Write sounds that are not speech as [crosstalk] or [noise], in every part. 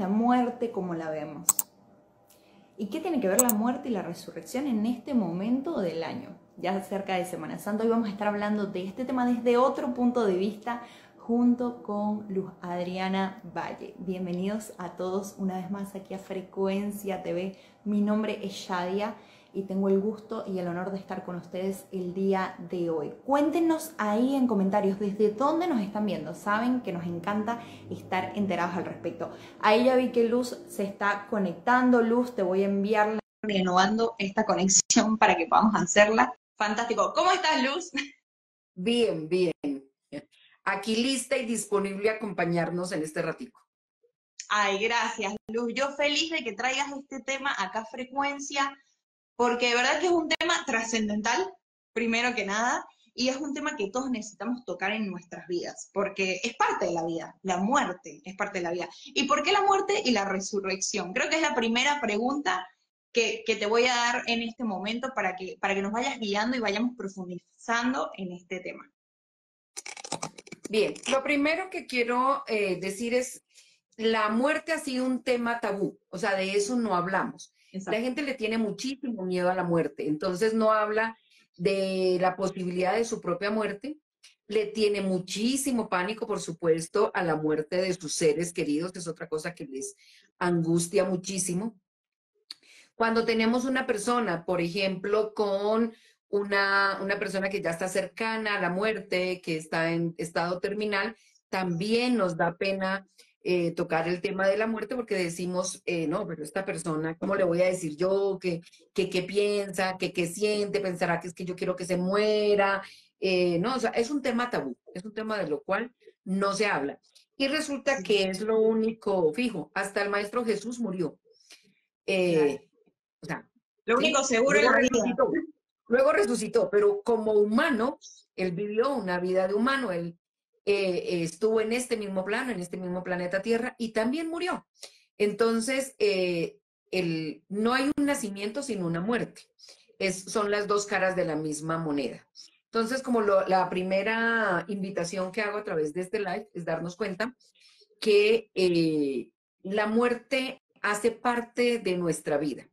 la muerte como la vemos. ¿Y qué tiene que ver la muerte y la resurrección en este momento del año? Ya cerca de Semana Santa, hoy vamos a estar hablando de este tema desde otro punto de vista junto con Luz Adriana Valle. Bienvenidos a todos una vez más aquí a Frecuencia TV. Mi nombre es Shadia y tengo el gusto y el honor de estar con ustedes el día de hoy. Cuéntenos ahí en comentarios desde dónde nos están viendo. Saben que nos encanta estar enterados al respecto. Ahí ya vi que Luz se está conectando. Luz, te voy a enviar renovando esta conexión para que podamos hacerla. Fantástico. ¿Cómo estás, Luz? Bien, bien. Aquí lista y disponible a acompañarnos en este ratico. Ay, gracias, Luz. Yo feliz de que traigas este tema acá a frecuencia porque de verdad que es un tema trascendental, primero que nada, y es un tema que todos necesitamos tocar en nuestras vidas, porque es parte de la vida, la muerte es parte de la vida. ¿Y por qué la muerte y la resurrección? Creo que es la primera pregunta que, te voy a dar en este momento para que, para que nos vayas guiando y vayamos profundizando en este tema. Bien, lo primero que quiero eh, decir es, la muerte ha sido un tema tabú, o sea, de eso no hablamos. La gente le tiene muchísimo miedo a la muerte, entonces no habla de la posibilidad de su propia muerte, le tiene muchísimo pánico, por supuesto, a la muerte de sus seres queridos, que es otra cosa que les angustia muchísimo. Cuando tenemos una persona, por ejemplo, con una, una persona que ya está cercana a la muerte, que está en estado terminal, también nos da pena eh, tocar el tema de la muerte porque decimos, eh, no, pero esta persona, ¿cómo le voy a decir yo qué que, piensa, que qué siente? Pensará que es que yo quiero que se muera. Eh, no, o sea, es un tema tabú, es un tema de lo cual no se habla. Y resulta que es lo único fijo, hasta el Maestro Jesús murió. O sea, lo único seguro es la vida. Luego resucitó, pero como humano, él vivió una vida de humano, él eh, estuvo en este mismo plano, en este mismo planeta Tierra, y también murió. Entonces, eh, el, no hay un nacimiento sin una muerte. Son las dos caras de la misma moneda. Entonces, como la primera invitación que hago a través de este live es darnos cuenta que eh, la muerte hace parte de nuestra vida.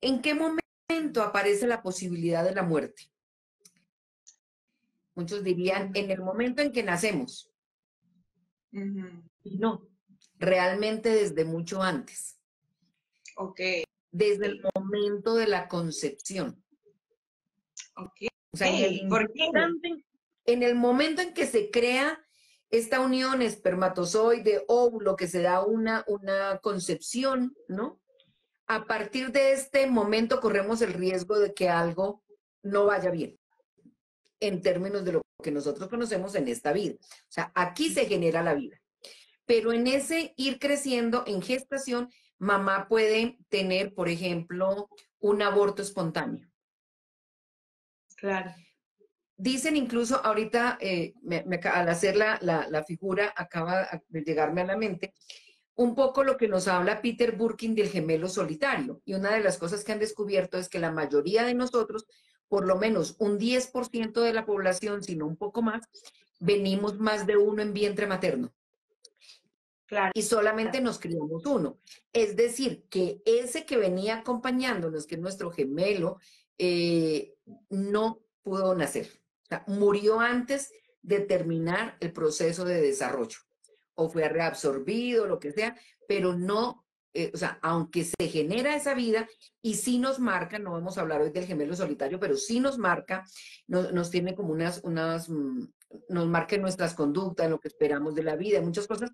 ¿En qué momento aparece la posibilidad de la muerte? Muchos dirían en el momento en que nacemos. Y no, realmente desde mucho antes. Ok. Desde el momento de la concepción. Ok. O sea, en, el ¿Por qué? en el momento en que se crea esta unión espermatozoide, óvulo, que se da una, una concepción, ¿no? A partir de este momento corremos el riesgo de que algo no vaya bien en términos de lo que nosotros conocemos en esta vida. O sea, aquí se genera la vida. Pero en ese ir creciendo en gestación, mamá puede tener, por ejemplo, un aborto espontáneo. Claro. Dicen incluso, ahorita, eh, al hacer la, la, figura, acaba de llegarme a la mente, un poco lo que nos habla Peter Burkin del gemelo solitario. Y una de las cosas que han descubierto es que la mayoría de nosotros por lo menos un 10% de la población, sino un poco más, venimos más de uno en vientre materno. Claro. Y solamente nos criamos uno. Es decir, que ese que venía acompañándonos, que es nuestro gemelo, eh, no pudo nacer. O sea, murió antes de terminar el proceso de desarrollo. O fue reabsorbido, lo que sea, pero no eh, o sea, aunque se genera esa vida y sí nos marca, no vamos a hablar hoy del gemelo solitario, pero sí nos marca, nos tiene como unas, unas, mm, nos marca nuestras conductas, lo que esperamos de la vida, muchas cosas,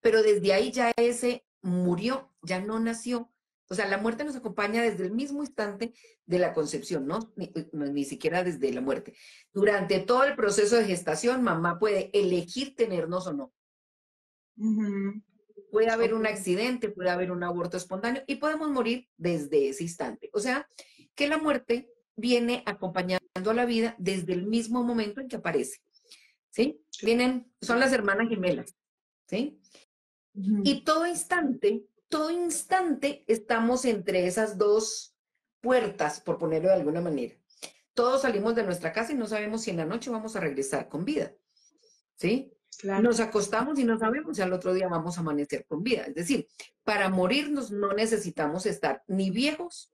pero desde ahí ya ese murió, ya no nació. O sea, la muerte nos acompaña desde el mismo instante de la concepción, ¿no? Ni, ni, siquiera desde la muerte. Durante todo el proceso de gestación, mamá puede elegir tenernos o no. Puede haber un accidente, puede haber un aborto espontáneo y podemos morir desde ese instante. O sea, que la muerte viene acompañando a la vida desde el mismo momento en que aparece. ¿Sí? Vienen, son las hermanas gemelas. ¿Sí? Y todo instante, todo instante estamos entre esas dos puertas, por ponerlo de alguna manera. Todos salimos de nuestra casa y no sabemos si en la noche vamos a regresar con vida. ¿Sí? Nos acostamos y no sabemos si al otro día vamos a amanecer con vida. Es decir, para morirnos no necesitamos estar ni viejos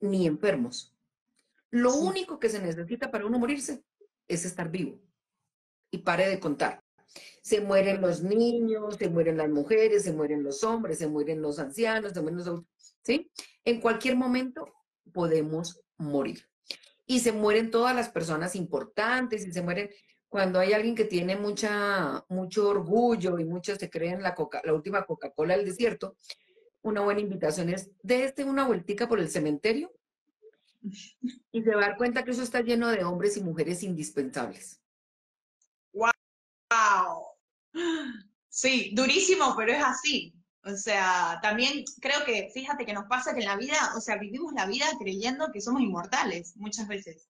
ni enfermos. Lo único que se necesita para uno morirse es estar vivo. Y pare de contar. Se mueren los niños, se mueren las mujeres, se mueren los hombres, se mueren los ancianos, se mueren los adultos. ¿Sí? En cualquier momento podemos morir. Y se mueren todas las personas importantes y se mueren cuando hay alguien que tiene mucha, mucho orgullo y muchos se creen la, coca, la última Coca-Cola del desierto, una buena invitación es déste una vueltica por el cementerio y se va a dar cuenta que eso está lleno de hombres y mujeres indispensables. ¡Wow! Sí, durísimo, pero es así. O sea, también creo que, fíjate que nos pasa que en la vida, o sea, vivimos la vida creyendo que somos inmortales muchas veces.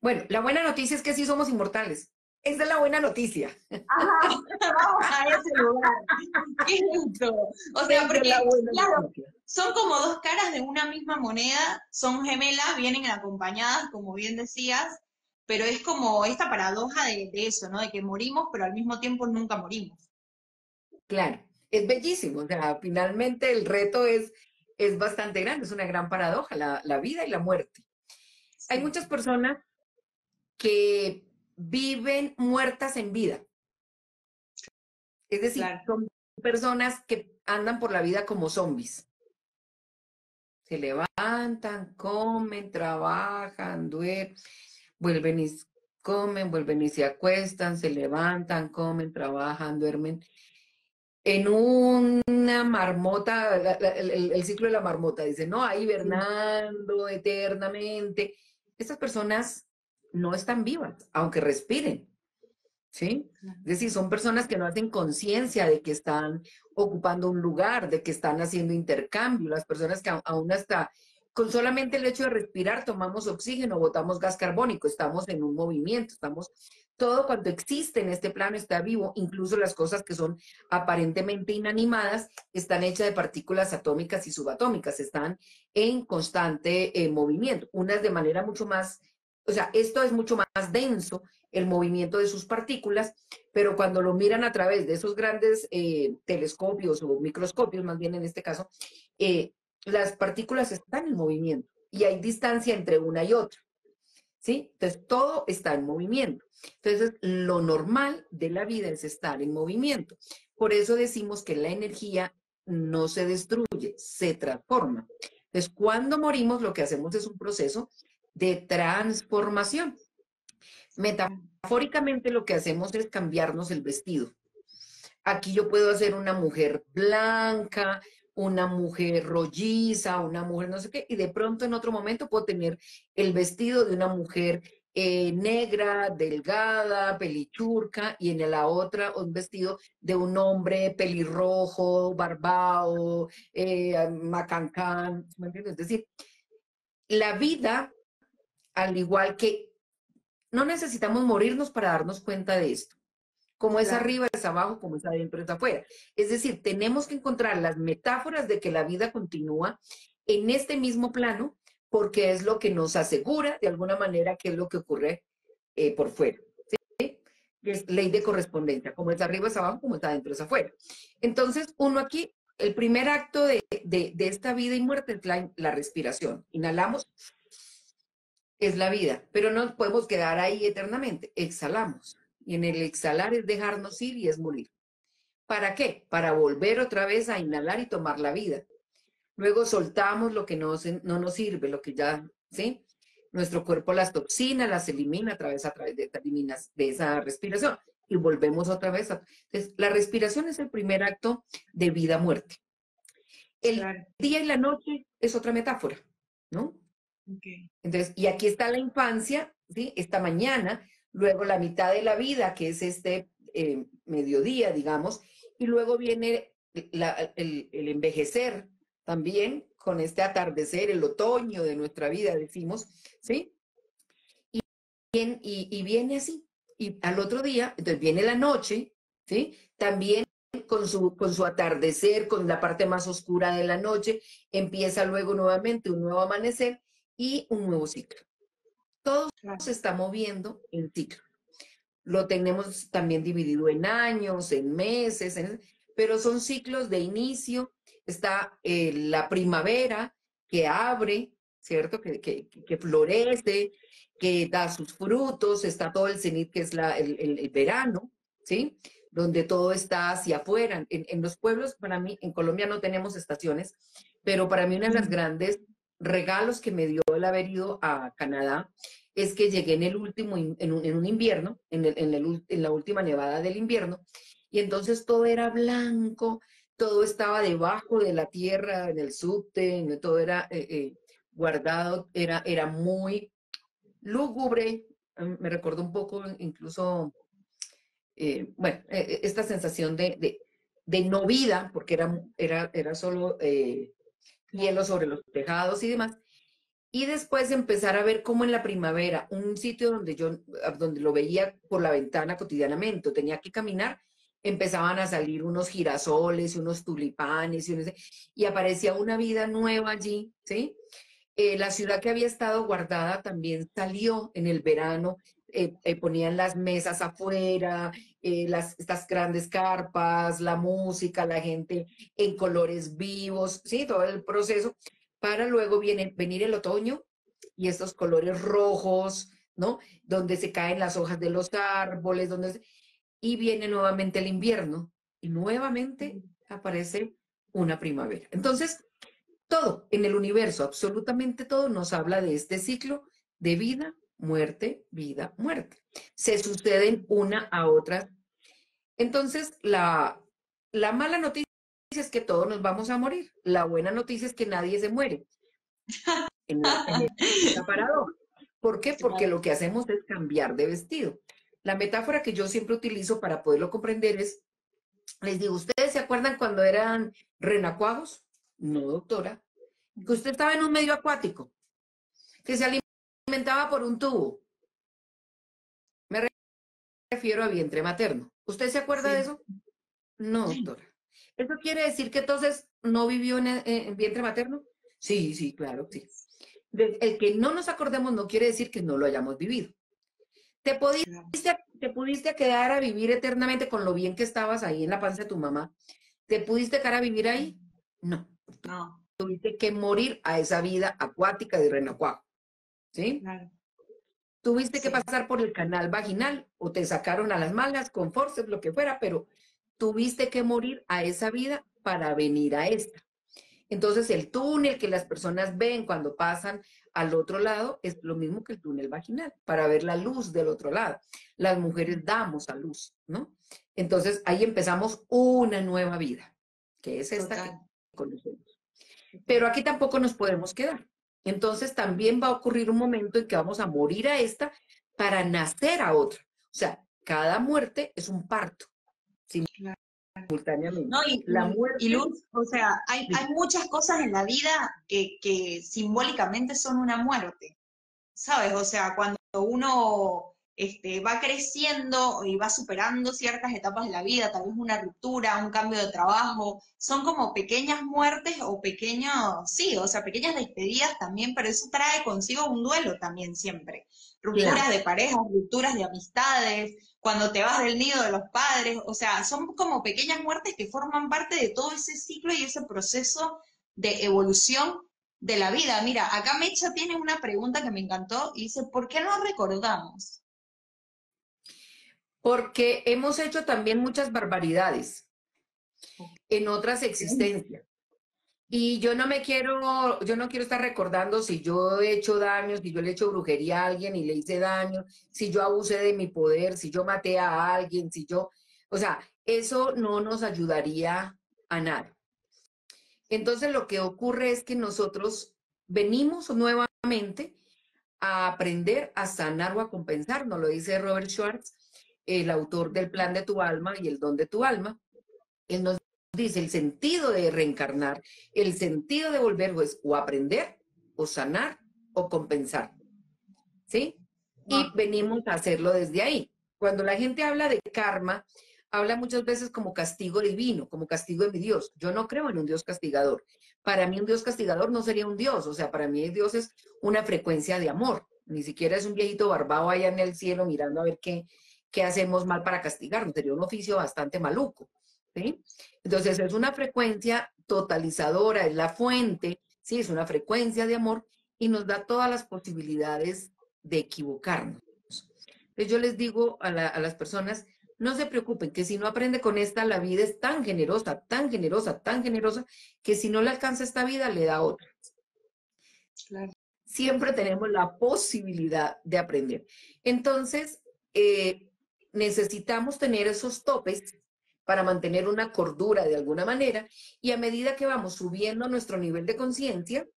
Bueno, la buena noticia es que sí somos inmortales. Esa es la buena noticia. Ajá, vamos a ese lugar. [laughs] ¿Qué es O sea, porque claro, son como dos caras de una misma moneda, son gemelas, vienen acompañadas, como bien decías, pero es como esta paradoja de, eso, ¿no? De que morimos, pero al mismo tiempo nunca morimos. Claro, es bellísimo. O sea, finalmente el reto es, es bastante grande, es una gran paradoja, la, vida y la muerte. Hay muchas personas que viven muertas en vida. Es decir, son personas que andan por la vida como zombies. Se levantan, comen, trabajan, duermen vuelven y comen, vuelven y se acuestan, se levantan, comen, trabajan, duermen. En una marmota, el, ciclo de la marmota, dice, ¿no? Ahí hibernando eternamente. Estas personas no están vivas, aunque respiren. ¿Sí? Es decir, son personas que no hacen conciencia de que están ocupando un lugar, de que están haciendo intercambio, las personas que aún hasta con solamente el hecho de respirar tomamos oxígeno, botamos gas carbónico, estamos en un movimiento, estamos, todo cuanto existe en este plano está vivo, incluso las cosas que son aparentemente inanimadas están hechas de partículas atómicas y subatómicas, están en constante eh, movimiento, unas de manera mucho más, o sea, esto es mucho más denso, el movimiento de sus partículas, pero cuando lo miran a través de esos grandes eh, telescopios o microscopios, más bien en este caso, eh, las partículas están en movimiento y hay distancia entre una y otra. ¿Sí? Entonces, todo está en movimiento. Entonces, lo normal de la vida es estar en movimiento. Por eso decimos que la energía no se destruye, se transforma. Entonces, cuando morimos, lo que hacemos es un proceso de transformación. Metafóricamente, lo que hacemos es cambiarnos el vestido. Aquí yo puedo hacer una mujer blanca, una mujer rolliza, una mujer no sé qué, y de pronto en otro momento puedo tener el vestido de una mujer eh, negra, delgada, pelichurca, y en la otra un vestido de un hombre pelirrojo, barbao, eh, macancán, ¿me entiendes? Es decir, la vida, al igual que no necesitamos morirnos para darnos cuenta de esto. Como es arriba, es abajo, como es adentro, es afuera. Es decir, tenemos que encontrar las metáforas de que la vida continúa en este mismo plano, porque es lo que nos asegura de alguna manera qué es lo que ocurre eh, por fuera. ¿sí? Es ley de correspondencia, como es arriba, es abajo, como es adentro, es afuera. Entonces, uno aquí, el primer acto de, esta vida y muerte es la, la respiración. Inhalamos, es la vida, pero no podemos quedar ahí eternamente. Exhalamos y en el exhalar es dejarnos ir y es morir. ¿Para qué? Para volver otra vez a inhalar y tomar la vida. Luego soltamos lo que no, no nos sirve, lo que ya, ¿sí? Nuestro cuerpo las toxinas las elimina a través, a través de, de esa respiración y volvemos otra vez. A, entonces, la respiración es el primer acto de vida-muerte. El día y la noche es otra metáfora, ¿no? Entonces, y aquí está la infancia, ¿sí? Esta mañana luego la mitad de la vida, que es este eh, mediodía, digamos, y luego viene el, envejecer también con este atardecer, el otoño de nuestra vida, decimos, ¿sí? Y, y, y viene así. Y al otro día, entonces viene la noche, ¿sí? También con su, con su atardecer, con la parte más oscura de la noche, empieza luego nuevamente un nuevo amanecer y un nuevo ciclo. Todo se está moviendo en ciclo. lo tenemos también dividido en años, en meses, pero son ciclos de inicio. Está eh, la primavera que abre, ¿cierto? Que, que, florece, que da sus frutos, está todo el cenit, que es la, el, el, verano, ¿sí? Donde todo está hacia afuera. En, en, los pueblos, para mí, en Colombia no tenemos estaciones, pero para mí una de las grandes regalos que me dio el haber ido a Canadá es que llegué en el último, en un, en un invierno, en, el, en, la última nevada del invierno, y entonces todo era blanco, todo estaba debajo de la tierra, en el subte, todo era eh, eh, guardado, era, era muy lúgubre, em, me recordó un poco incluso, eh, bueno, esta sensación de, de, de, no vida, porque era, era, era solo hielo sobre los tejados y demás. Y después empezar a ver cómo en la primavera, un sitio donde yo, ah, donde lo veía por la ventana cotidianamente, tenía que caminar, empezaban a salir unos girasoles, unos tulipanes, y, aparecía una vida nueva allí, ¿sí? Eh, la ciudad que había estado guardada también salió en el verano, eh, eh, ponían las mesas afuera, las, estas grandes carpas, la música, la gente en colores vivos, ¿sí? Todo el proceso, para luego viene, venir el otoño y estos colores rojos, ¿no? Donde se caen las hojas de los árboles, donde y viene nuevamente el invierno y nuevamente aparece una primavera. Entonces, todo en el universo, absolutamente todo nos habla de este ciclo de vida, muerte, vida, muerte. Se suceden una a otra. Entonces, la, la mala noticia es que todos nos vamos a morir. La buena noticia es que nadie se muere. [laughs] En ¿Por qué? Porque lo que hacemos es cambiar de vestido. La metáfora que yo siempre utilizo para poderlo comprender es, les digo, ¿ustedes se acuerdan cuando eran renacuajos? No, doctora. Que usted estaba en un medio acuático, que se alimentaba por un tubo. Me refiero a vientre materno. ¿Usted se acuerda de eso? No, doctora. ¿Eso quiere decir que entonces no vivió en, vientre materno? Sí, sí, claro, sí. El que no nos acordemos no quiere decir que no lo hayamos vivido. ¿Te pudiste, ¿Te pudiste quedar a vivir eternamente con lo bien que estabas ahí en la panza de tu mamá? ¿Te pudiste quedar a vivir ahí? No. No. Tuviste que morir a esa vida acuática de renacuajo. ¿Sí? Claro. Tuviste que pasar por el canal vaginal o te sacaron a las malas con forces, lo que fuera, pero tuviste que morir a esa vida para venir a esta. Entonces, el túnel que las personas ven cuando pasan al otro lado es lo mismo que el túnel vaginal, para ver la luz del otro lado. Las mujeres damos a luz, ¿no? Entonces, ahí empezamos una nueva vida, que es esta que conocemos. Pero aquí tampoco nos podemos quedar. Entonces, también va a ocurrir un momento en que vamos a morir a esta para nacer a otra. O sea, cada muerte es un parto simultáneamente. No, y, la muerte, luz, o sea, hay, hay, muchas cosas en la vida que, que simbólicamente son una muerte, ¿sabes? O sea, cuando uno este, va creciendo y va superando ciertas etapas de la vida, tal vez una ruptura, un cambio de trabajo, son como pequeñas muertes o pequeños, sí, o sea, pequeñas despedidas también, pero eso trae consigo un duelo también siempre. Rupturas de parejas, rupturas de amistades, cuando te vas del nido de los padres, o sea, son como pequeñas muertes que forman parte de todo ese ciclo y ese proceso de evolución de la vida. Mira, acá Mecha tiene una pregunta que me encantó y dice, ¿por qué no recordamos? Porque hemos hecho también muchas barbaridades en otras existencias. Y yo no me quiero, yo no quiero estar recordando si yo he hecho daño, si yo le he hecho brujería a alguien y le hice daño, si yo abusé de mi poder, si yo maté a alguien, si yo, o sea, eso no nos ayudaría a nada. Entonces lo que ocurre es que nosotros venimos nuevamente a aprender a sanar o a compensar, nos lo dice Robert Schwartz, el autor del plan de tu alma y el don de tu alma, él nos dice el sentido de reencarnar, el sentido de volver es o aprender, o sanar, o compensar. ¿Sí? Y venimos a hacerlo desde ahí. Cuando la gente habla de karma, habla muchas veces como castigo divino, como castigo de mi Dios. Yo no creo en un Dios castigador. Para mí un Dios castigador no sería un Dios, o sea, para mí Dios es una frecuencia de amor. Ni siquiera es un viejito barbado allá en el cielo mirando a ver qué, ¿qué hacemos mal para castigarnos? Sería un oficio bastante maluco. ¿sí? Entonces es una frecuencia totalizadora, es la fuente, ¿sí? es una frecuencia de amor y nos da todas las posibilidades de equivocarnos. Entonces yo les digo a, a las personas, no se preocupen, que si no aprende con esta, la vida es tan generosa, tan generosa, tan generosa, que si no le alcanza esta vida, le da otra. Siempre tenemos la posibilidad de aprender. Entonces, eh, necesitamos tener esos topes para mantener una cordura de alguna manera y a medida que vamos subiendo nuestro nivel de conciencia,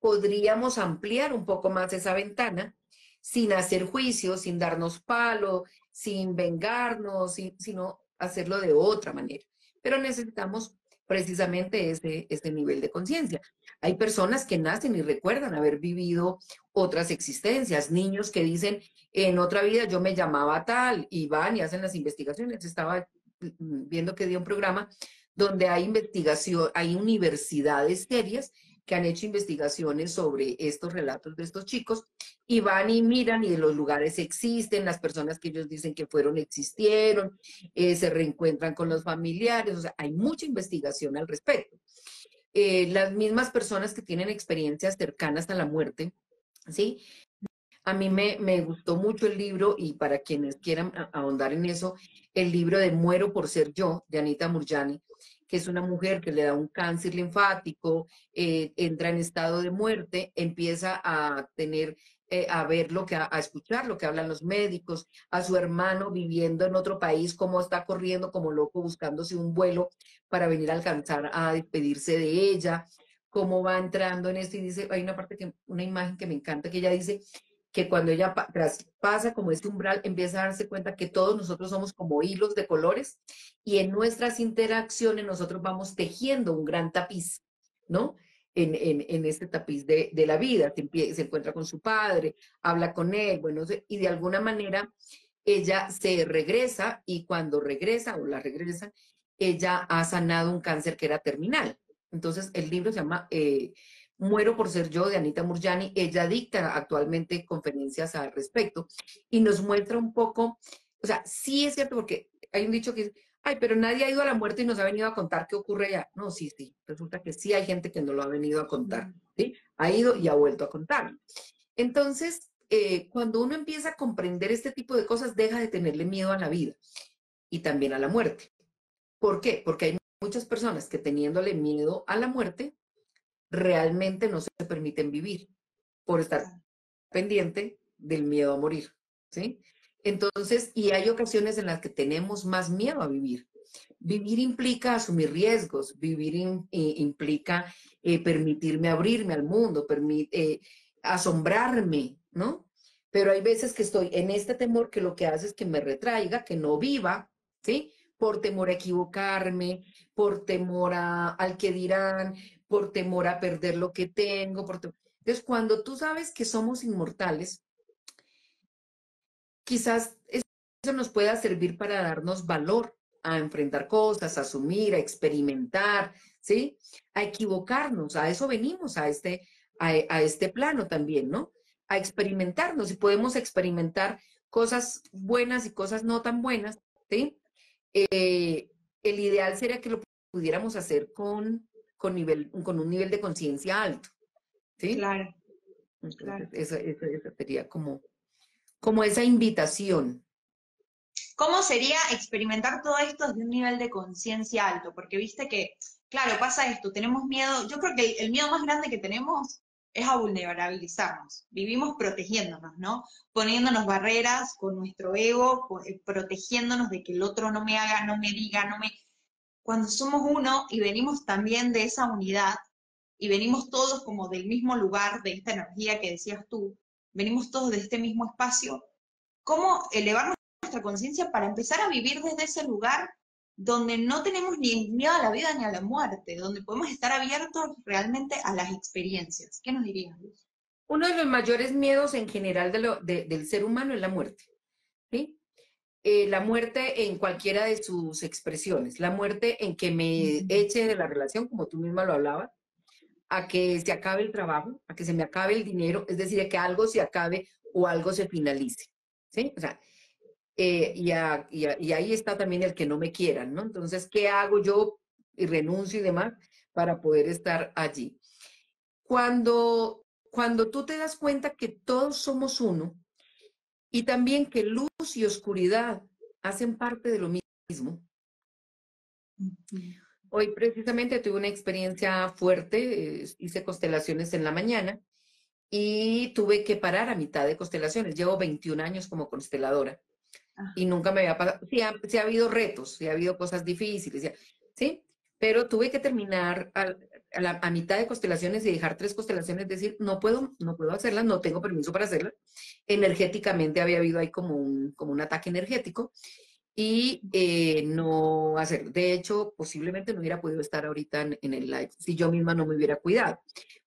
podríamos ampliar un poco más esa ventana sin hacer juicio, sin darnos palo, sin vengarnos, sino hacerlo de otra manera. Pero necesitamos precisamente ese, ese nivel de conciencia. Hay personas que nacen y recuerdan haber vivido otras existencias, niños que dicen, en otra vida yo me llamaba tal, y van y hacen las investigaciones. Estaba viendo que dio un programa donde hay investigación, hay universidades serias que han hecho investigaciones sobre estos relatos de estos chicos y van y miran y los lugares existen, las personas que ellos dicen que fueron existieron, eh, se reencuentran con los familiares, o sea, hay mucha investigación al respecto. Eh, las mismas personas que tienen experiencias cercanas a la muerte, ¿sí? A mí me, me gustó mucho el libro y para quienes quieran ahondar en eso, el libro de Muero por ser yo, de Anita Murjani, que es una mujer que le da un cáncer linfático, eh, entra en estado de muerte, empieza a tener, eh, a ver lo que, a, escuchar lo que hablan los médicos, a su hermano viviendo en otro país, cómo está corriendo como loco buscándose un vuelo para venir a alcanzar a despedirse de ella, cómo va entrando en esto y dice, hay una parte que, una imagen que me encanta que ella dice, que cuando ella pasa como este umbral, empieza a darse cuenta que todos nosotros somos como hilos de colores y en nuestras interacciones nosotros vamos tejiendo un gran tapiz, ¿no? En, en, este tapiz de, de la vida. Se, se, encuentra con su padre, habla con él, bueno, y de alguna manera ella se regresa y cuando regresa o la regresa, ella ha sanado un cáncer que era terminal. Entonces, el libro se llama eh, Muero por ser yo de Anita Murjani. Ella dicta actualmente conferencias al respecto y nos muestra un poco, o sea, sí es cierto porque hay un dicho que ay, pero nadie ha ido a la muerte y nos ha venido a contar qué ocurre allá. No, sí, sí, resulta que sí hay gente que no lo ha venido a contar, ¿sí? Ha ido y ha vuelto a contar. Entonces, eh, cuando uno empieza a comprender este tipo de cosas, deja de tenerle miedo a la vida y también a la muerte. ¿Por qué? Porque hay muchas personas que teniéndole miedo a la muerte, realmente no se permiten vivir por estar pendiente del miedo a morir, ¿sí? Entonces, y hay ocasiones en las que tenemos más miedo a vivir. Vivir implica asumir riesgos, vivir implica eh, permitirme abrirme al mundo, eh, asombrarme, ¿no? Pero hay veces que estoy en este temor que lo que hace es que me retraiga, que no viva, ¿sí? Por temor a equivocarme, por temor a, al que dirán, por temor a perder lo que tengo. Por Entonces, cuando tú sabes que somos inmortales, quizás eso nos pueda servir para darnos valor a enfrentar cosas, a asumir, a experimentar, ¿sí? A equivocarnos, a eso venimos, a este, a, este plano también, ¿no? A experimentarnos y podemos experimentar cosas buenas y cosas no tan buenas, ¿sí? Eh, el ideal sería que lo pudiéramos hacer con con, nivel, con un nivel de conciencia alto. ¿sí? Claro. claro. Eso, sería como, como esa invitación. ¿Cómo sería experimentar todo esto desde un nivel de conciencia alto? Porque viste que, claro, pasa esto, tenemos miedo, yo creo que el miedo más grande que tenemos es a vulnerabilizarnos. Vivimos protegiéndonos, ¿no? Poniéndonos barreras con nuestro ego, eh, protegiéndonos de que el otro no me haga, no me diga, no me cuando somos uno y venimos también de esa unidad y venimos todos como del mismo lugar, de esta energía que decías tú, venimos todos de este mismo espacio, ¿cómo elevar nuestra conciencia para empezar a vivir desde ese lugar donde no tenemos ni miedo a la vida ni a la muerte, donde podemos estar abiertos realmente a las experiencias? ¿Qué nos dirías, Luz? Uno de los mayores miedos en general del ser humano es la muerte. ¿sí? Eh, la muerte en cualquiera de sus expresiones, la muerte en que me eche de la relación, como tú misma lo hablabas, a que se acabe el trabajo, a que se me acabe el dinero, es decir, a que algo se acabe o algo se finalice. ¿sí? O sea, eh, y, y, ahí está también el que no me quieran, ¿no? Entonces, ¿qué hago yo y renuncio y demás para poder estar allí? Cuando, cuando tú te das cuenta que todos somos uno y también que luz y oscuridad hacen parte de lo mismo. Hoy precisamente tuve una experiencia fuerte, hice constelaciones en la mañana y tuve que parar a mitad de constelaciones. Llevo 21 años como consteladora y nunca me había pasado. Sí ha, ha, habido retos, sí ha habido cosas difíciles, ¿sí? Pero tuve que terminar a, a, mitad de constelaciones y dejar tres constelaciones, decir, no puedo, no puedo hacerlas, no tengo permiso para hacerlas. Energéticamente había habido ahí como un, como un ataque energético y eh, no hacer. De hecho, posiblemente no hubiera podido estar ahorita en, el live si yo misma no me hubiera cuidado.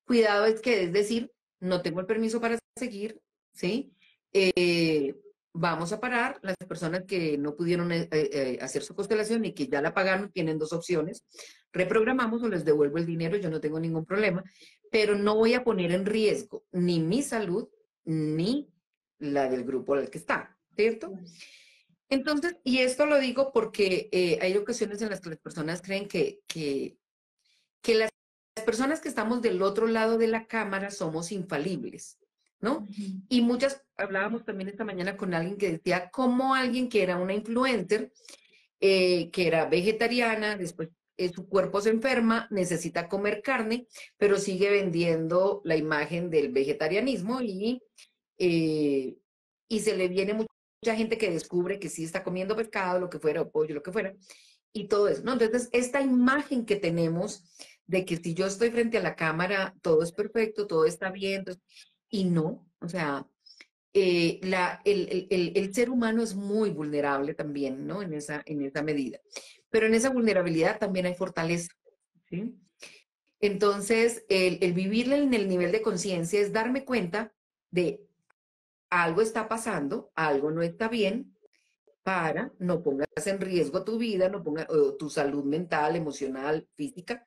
Cuidado es que, es decir, no tengo el permiso para seguir, ¿sí? Eh, vamos a parar. Las personas que no pudieron eh, eh, eh, hacer su constelación y que ya la pagaron tienen dos opciones. Reprogramamos o les devuelvo el dinero, yo no tengo ningún problema, pero no voy a poner en riesgo ni mi salud ni la del grupo al que está, ¿cierto? Entonces, y esto lo digo porque hay ocasiones en las que las personas creen que, que, que las personas que estamos del otro lado de la cámara somos infalibles. ¿No? Y muchas, hablábamos también esta mañana con alguien que decía cómo alguien que era una influencer, eh, que era vegetariana, después eh, su cuerpo se enferma, necesita comer carne, pero sigue vendiendo la imagen del vegetarianismo y, eh, y se le viene mucha gente que descubre que sí está comiendo pescado, lo que fuera, o pollo, lo que fuera, y todo eso, ¿no? Entonces, esta imagen que tenemos de que si yo estoy frente a la cámara, todo es perfecto, todo está bien, entonces, y no, o sea, eh, la, el, el, ser humano es muy vulnerable también, ¿no? En esa, en esa medida. Pero en esa vulnerabilidad también hay fortaleza, ¿sí? Entonces, el, el vivir en el nivel de conciencia es darme cuenta de algo está pasando, algo no está bien, para no pongas en riesgo tu vida, no pongas tu salud mental, emocional, física,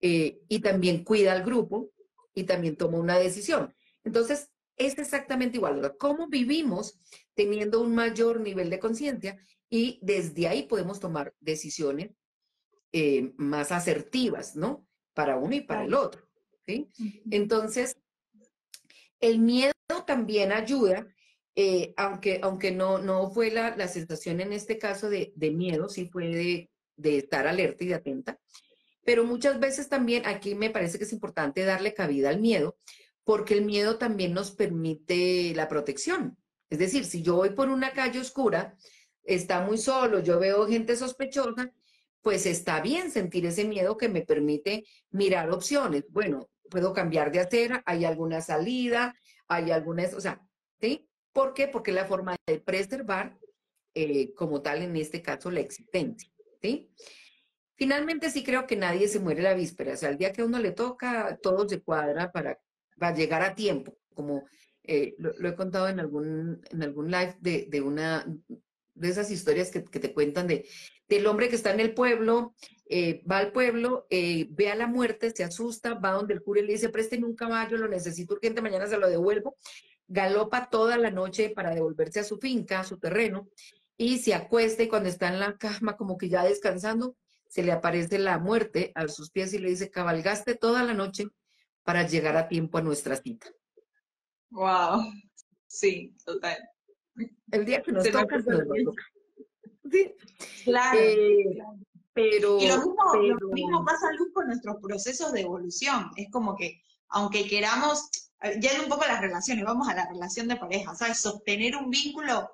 eh, y también cuida al grupo y también toma una decisión. Entonces, es exactamente igual. ¿Cómo vivimos teniendo un mayor nivel de conciencia? Y desde ahí podemos tomar decisiones eh, más asertivas, ¿no? Para uno y para el otro. ¿sí? Entonces, el miedo también ayuda, eh, aunque, aunque no, no fue la, la sensación en este caso de, de miedo, sí fue de, de estar alerta y de atenta. Pero muchas veces también aquí me parece que es importante darle cabida al miedo, porque el miedo también nos permite la protección. Es decir, si yo voy por una calle oscura, está muy solo, yo veo gente sospechosa, pues está bien sentir ese miedo que me permite mirar opciones. Bueno, puedo cambiar de acera, hay alguna salida, hay alguna, o sea, ¿sí? ¿Por qué? Porque la forma de preservar, eh, como tal, en este caso, la existencia, ¿sí? Finalmente sí creo que nadie se muere la víspera, o sea, el día que a uno le toca, todo se cuadra para va a llegar a tiempo, como eh, lo, he contado en algún, en algún live de, de una de esas historias que, que, te cuentan de del hombre que está en el pueblo, eh, va al pueblo, eh, ve a la muerte, se asusta, va donde el cura y le dice, présteme un caballo, lo necesito urgente, mañana se lo devuelvo, galopa toda la noche para devolverse a su finca, a su terreno, y se acuesta y cuando está en la cama como que ya descansando, se le aparece la muerte a sus pies y le dice, cabalgaste toda la noche, para llegar a tiempo a nuestra cita. Wow, sí, total. El día que nos toca, nos toca. Sí. Claro. Eh, pero, y lo mismo, lo mismo pasa, Luz, con nuestros procesos de evolución. Es como que, aunque queramos, ya en un poco las relaciones, vamos a la relación de pareja, ¿sabes? Sostener un vínculo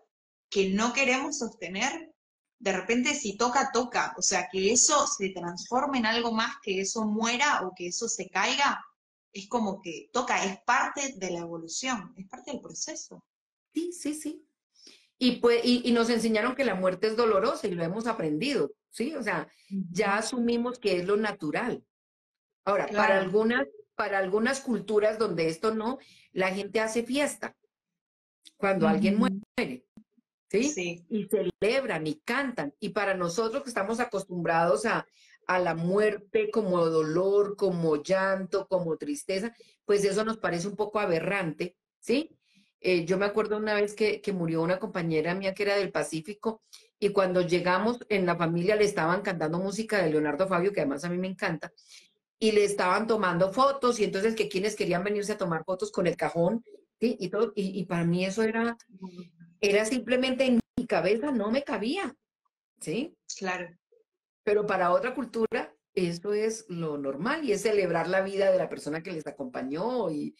que no queremos sostener, de repente si toca, toca. O sea, que eso se transforme en algo más, que eso muera o que eso se caiga, es como que toca, es parte de la evolución, es parte del proceso. Sí, sí, sí. Y, pues, y, nos enseñaron que la muerte es dolorosa y lo hemos aprendido, ¿sí? O sea, ya asumimos que es lo natural. Ahora, para, algunas, para algunas culturas donde esto no, la gente hace fiesta cuando alguien muere, ¿sí? ¿sí? Y celebran y cantan. Y para nosotros que estamos acostumbrados a, a la muerte como dolor, como llanto, como tristeza, pues eso nos parece un poco aberrante, ¿sí? Eh, yo me acuerdo una vez que, que murió una compañera mía que era del Pacífico y cuando llegamos en la familia le estaban cantando música de Leonardo Fabio, que además a mí me encanta, y le estaban tomando fotos y entonces que quienes querían venirse a tomar fotos con el cajón, ¿sí? Y todo, y, para mí eso era, era simplemente en mi cabeza, no me cabía, ¿sí? Claro. Pero para otra cultura eso es lo normal y es celebrar la vida de la persona que les acompañó y,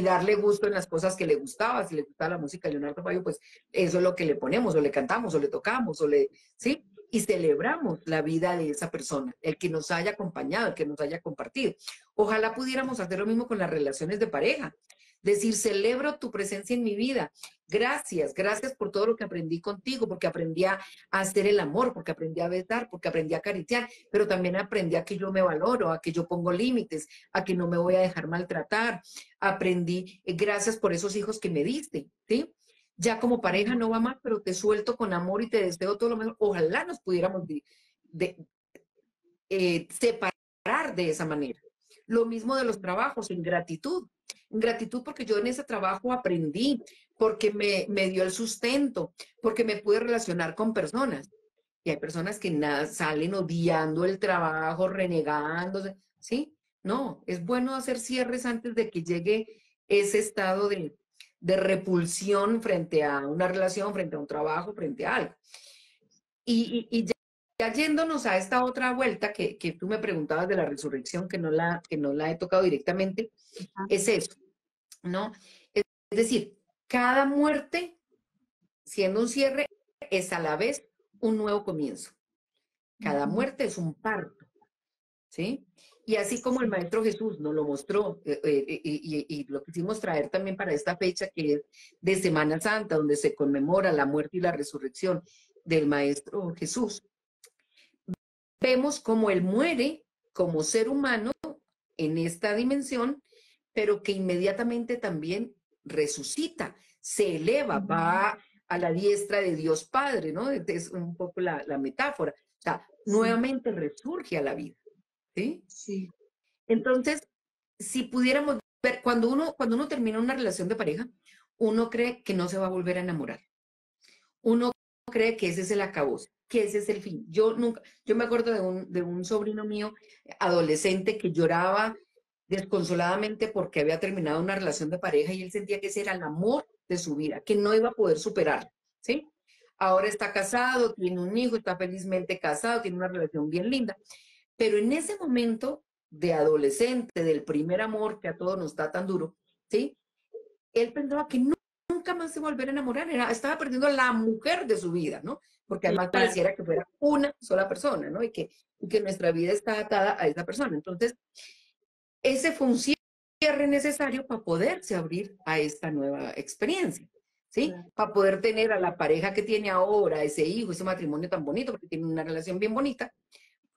darle gusto en las cosas que le gustaba. Si le gustaba la música de Leonardo Fabio, pues eso es lo que le ponemos, o le cantamos, o le tocamos, o le, ¿sí? Y celebramos la vida de esa persona, el que nos haya acompañado, el que nos haya compartido. Ojalá pudiéramos hacer lo mismo con las relaciones de pareja. Decir, celebro tu presencia en mi vida. Gracias, gracias por todo lo que aprendí contigo, porque aprendí a hacer el amor, porque aprendí a besar, porque aprendí a acariciar, pero también aprendí a que yo me valoro, a que yo pongo límites, a que no me voy a dejar maltratar. Aprendí, eh, gracias por esos hijos que me diste, ¿sí? Ya como pareja no va más, pero te suelto con amor y te deseo todo lo mejor. Ojalá nos pudiéramos eh, separar de esa manera. Lo mismo de los trabajos, en gratitud gratitud porque yo en ese trabajo aprendí, porque me, me dio el sustento, porque me pude relacionar con personas. Y hay personas que nada, salen odiando el trabajo, renegándose, ¿sí? No, es bueno hacer cierres antes de que llegue ese estado de, de repulsión frente a una relación, frente a un trabajo, frente a algo. Y, y, ya, yéndonos a esta otra vuelta que, que, tú me preguntabas de la resurrección, que no la, que no la he tocado directamente, es eso. ¿no? Es decir, cada muerte, siendo un cierre, es a la vez un nuevo comienzo. Cada muerte es un parto, ¿sí? Y así como el Maestro Jesús nos lo mostró eh, eh, eh, y, lo quisimos traer también para esta fecha que es de Semana Santa, donde se conmemora la muerte y la resurrección del Maestro Jesús, vemos cómo Él muere como ser humano en esta dimensión pero que inmediatamente también resucita, se eleva, va a la diestra de Dios Padre, ¿no? Es un poco la, metáfora. O sea, nuevamente resurge a la vida. ¿Sí? Sí. Entonces, si pudiéramos ver, cuando uno, cuando uno termina una relación de pareja, uno cree que no se va a volver a enamorar. Uno cree que ese es el acabose, que ese es el fin. Yo nunca, yo me acuerdo de un, de un sobrino mío adolescente que lloraba desconsoladamente porque había terminado una relación de pareja y él sentía que ese era el amor de su vida, que no iba a poder superar, ¿sí? Ahora está casado, tiene un hijo, está felizmente casado, tiene una relación bien linda, pero en ese momento de adolescente, del primer amor que a todos nos está tan duro, ¿sí? Él pensaba que nunca más se volver a enamorar, era, estaba perdiendo a la mujer de su vida, ¿no? Porque además pareciera que fuera una sola persona, ¿no? Y que, y que nuestra vida está atada a esa persona. Entonces, ese fue un cierre necesario para poderse abrir a esta nueva experiencia, ¿sí? Para poder tener a la pareja que tiene ahora, ese hijo, ese matrimonio tan bonito, porque tiene una relación bien bonita,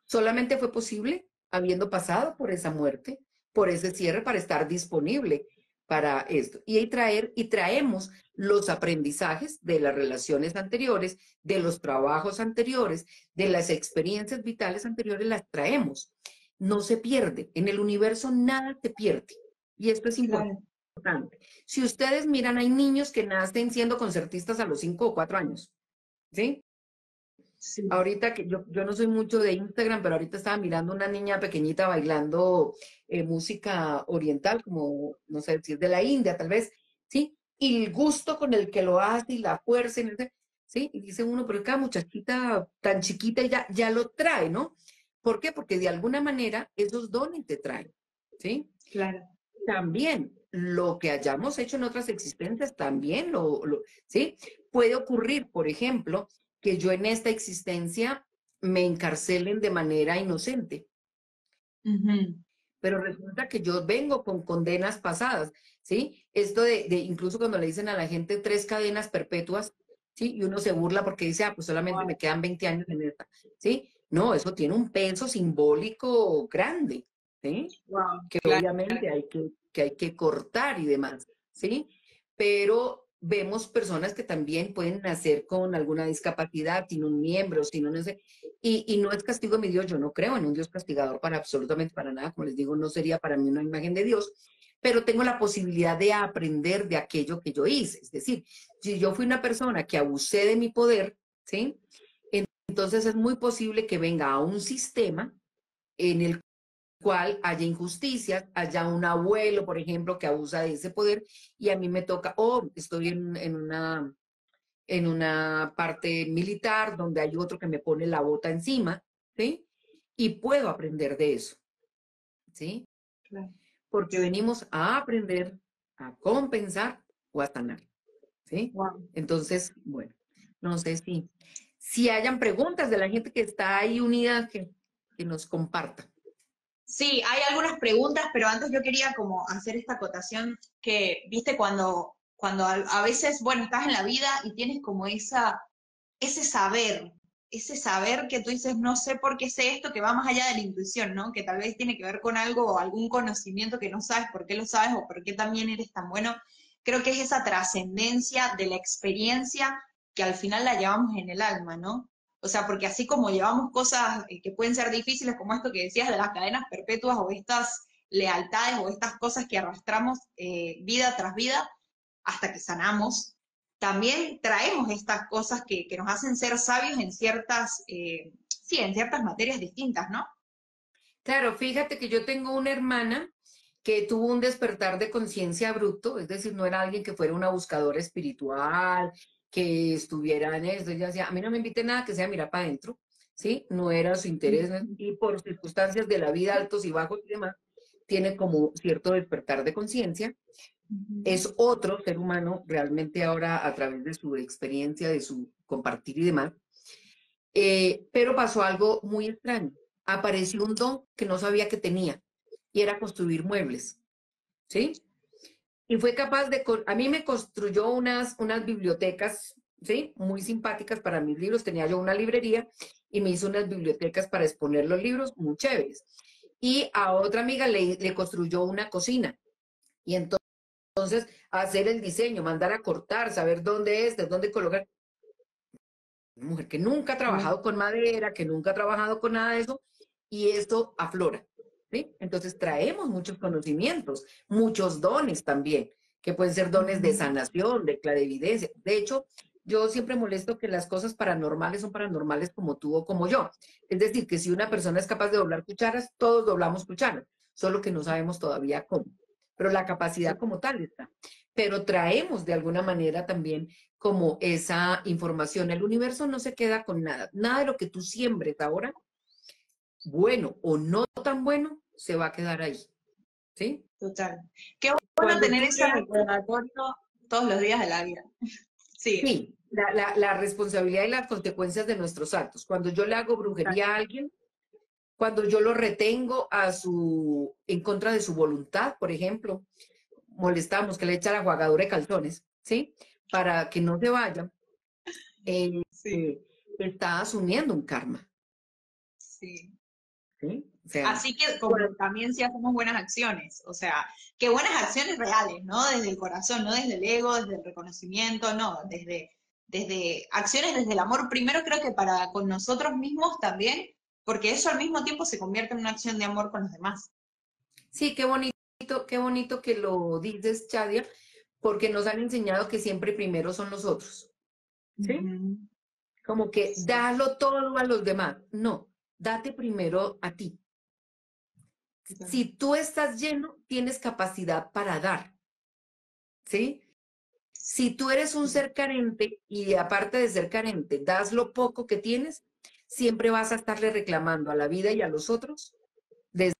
solamente fue posible habiendo pasado por esa muerte, por ese cierre, para estar disponible para esto. Y traer, y traemos los aprendizajes de las relaciones anteriores, de los trabajos anteriores, de las experiencias vitales anteriores, las traemos no se pierde. En el universo nada se pierde. Y esto es importante. Si ustedes miran, hay niños que nacen siendo concertistas a los cinco o cuatro años. ¿Sí? Ahorita que yo, yo no soy mucho de Instagram, pero ahorita estaba mirando una niña pequeñita bailando eh, música oriental, como, no sé si es de la India, tal vez, ¿sí? Y el gusto con el que lo hace y la fuerza, ¿sí? Y dice uno, pero cada muchachita tan chiquita ya, ya lo trae, ¿no? ¿Por qué? Porque de alguna manera esos dones te traen, ¿sí? Claro. También lo que hayamos hecho en otras existencias también lo, ¿sí? Puede ocurrir, por ejemplo, que yo en esta existencia me encarcelen de manera inocente. Pero resulta que yo vengo con condenas pasadas, ¿sí? Esto de, de, incluso cuando le dicen a la gente tres cadenas perpetuas, ¿sí? Y uno se burla porque dice, ah, pues solamente me quedan 20 años en esta, ¿sí? No, eso tiene un peso simbólico grande, ¿sí? que obviamente hay que, que hay que cortar y demás, ¿sí? Pero vemos personas que también pueden nacer con alguna discapacidad, sin un miembro, sin un... Y, y no es castigo mi Dios, yo no creo en un Dios castigador para absolutamente para nada, como les digo, no sería para mí una imagen de Dios, pero tengo la posibilidad de aprender de aquello que yo hice. Es decir, si yo fui una persona que abusé de mi poder, ¿sí? Entonces es muy posible que venga a un sistema en el cual haya injusticias, haya un abuelo, por ejemplo, que abusa de ese poder y a mí me toca, o oh, estoy en, en, una, en una parte militar donde hay otro que me pone la bota encima, ¿sí? Y puedo aprender de eso, ¿sí? Porque venimos a aprender, a compensar o a sanar, ¿sí? Entonces, bueno, no sé si, si hayan preguntas de la gente que está ahí unida, que, que nos comparta. Sí, hay algunas preguntas, pero antes yo quería como hacer esta acotación que, viste, cuando, cuando a, veces, bueno, estás en la vida y tienes como esa, ese saber, ese saber que tú dices, no sé por qué sé esto, que va más allá de la intuición, ¿no? Que tal vez tiene que ver con algo o algún conocimiento que no sabes por qué lo sabes o por qué también eres tan bueno. Creo que es esa trascendencia de la experiencia que al final la llevamos en el alma, ¿no? O sea, porque así como llevamos cosas eh, que pueden ser difíciles, como esto que decías de las cadenas perpetuas o estas lealtades o estas cosas que arrastramos eh, vida tras vida hasta que sanamos, también traemos estas cosas que, nos hacen ser sabios en ciertas, eh, sí, en ciertas materias distintas, ¿no? Claro, fíjate que yo tengo una hermana que tuvo un despertar de conciencia bruto, es decir, no era alguien que fuera una buscadora espiritual, que estuviera en eso. Ella decía, a mí no me invite nada que sea mirar para adentro, ¿sí? No era su interés y por circunstancias de la vida altos y bajos y demás, tiene como cierto despertar de conciencia. Es otro ser humano realmente ahora a través de su experiencia, de su compartir y demás. Eh, pero pasó algo muy extraño. Apareció un don que no sabía que tenía y era construir muebles. ¿Sí? Y fue capaz de, a mí me construyó unas, unas bibliotecas, ¿sí? Muy simpáticas para mis libros. Tenía yo una librería y me hizo unas bibliotecas para exponer los libros muy chéveres. Y a otra amiga le, le construyó una cocina. Y entonces, entonces, hacer el diseño, mandar a cortar, saber dónde es, de dónde colocar. Mujer que nunca ha trabajado con madera, que nunca ha trabajado con nada de eso, y esto aflora. Entonces traemos muchos conocimientos, muchos dones también, que pueden ser dones de sanación, de clarividencia. De hecho, yo siempre molesto que las cosas paranormales son paranormales como tú o como yo. Es decir, que si una persona es capaz de doblar cucharas, todos doblamos cucharas, solo que no sabemos todavía cómo. Pero la capacidad como tal está. Pero traemos de alguna manera también como esa información. El universo no se queda con nada. Nada de lo que tú siembres ahora, bueno o no tan bueno, se va a quedar ahí. ¿Sí? Total. Qué bueno tener ese recordatorio todos los días de la vida. [laughs] Sí. Sí, la, responsabilidad y las consecuencias de nuestros actos. Cuando yo le hago brujería a alguien, cuando yo lo retengo a su, en contra de su voluntad, por ejemplo, molestamos que le echa la jugadura de calzones, ¿sí? Para que no se vaya, [laughs] eh, está asumiendo un karma. Sí. ¿Sí? Así que como también si hacemos buenas acciones, o sea, que buenas acciones reales, ¿no? Desde el corazón, no desde el ego, desde el reconocimiento, no, desde, desde acciones desde el amor primero creo que para con nosotros mismos también, porque eso al mismo tiempo se convierte en una acción de amor con los demás. Sí, qué bonito, qué bonito que lo dices, Chadia, porque nos han enseñado que siempre primero son los otros. ¿Sí? Como que dalo todo a los demás. No, date primero a ti. Si tú estás lleno, tienes capacidad para dar. ¿Sí? Si tú eres un ser carente y aparte de ser carente, das lo poco que tienes, siempre vas a estarle reclamando a la vida y a los otros desde,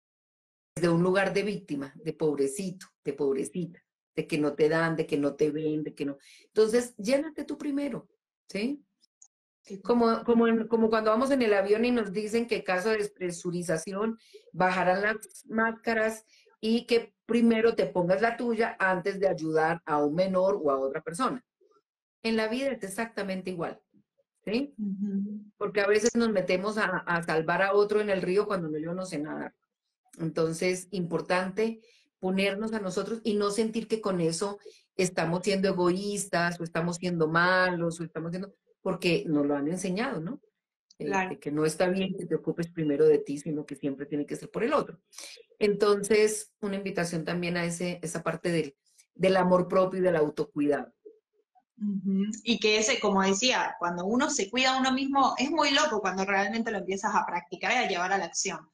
un lugar de víctima, de pobrecito, de pobrecita, de que no te dan, de que no te ven, de que no. Entonces, llénate tú primero, ¿sí? Como, como, como cuando vamos en el avión y nos dicen que caso de despresurización bajarán las máscaras y que primero te pongas la tuya antes de ayudar a un menor o a otra persona. En la vida es exactamente igual. ¿sí? Porque a veces nos metemos a, a, salvar a otro en el río cuando yo no sé nadar. Entonces, importante ponernos a nosotros y no sentir que con eso estamos siendo egoístas o estamos siendo malos o estamos siendo porque nos lo han enseñado, ¿no? eh, que no está bien que te ocupes primero de ti, sino que siempre tiene que ser por el otro. Entonces, una invitación también a ese, esa parte del, del amor propio y del autocuidado. Y que ese, como decía, cuando uno se cuida a uno mismo, es muy loco cuando realmente lo empiezas a practicar y a llevar a la acción.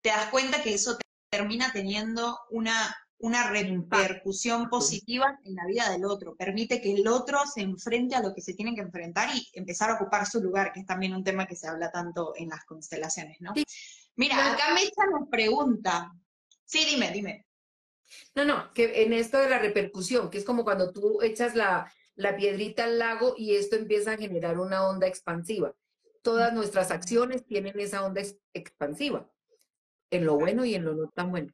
Te das cuenta que eso termina teniendo una, una repercusión positiva en la vida del otro. Permite que el otro se enfrente a lo que se tiene que enfrentar y empezar a ocupar su lugar, que es también un tema que se habla tanto en las constelaciones, ¿no? Mira, acá Mecha nos pregunta. Sí, dime, dime. No, no, que en esto de la repercusión, que es como cuando tú echas la, la piedrita al lago y esto empieza a generar una onda expansiva. Todas nuestras acciones tienen esa onda expansiva, en lo bueno y en lo no tan bueno.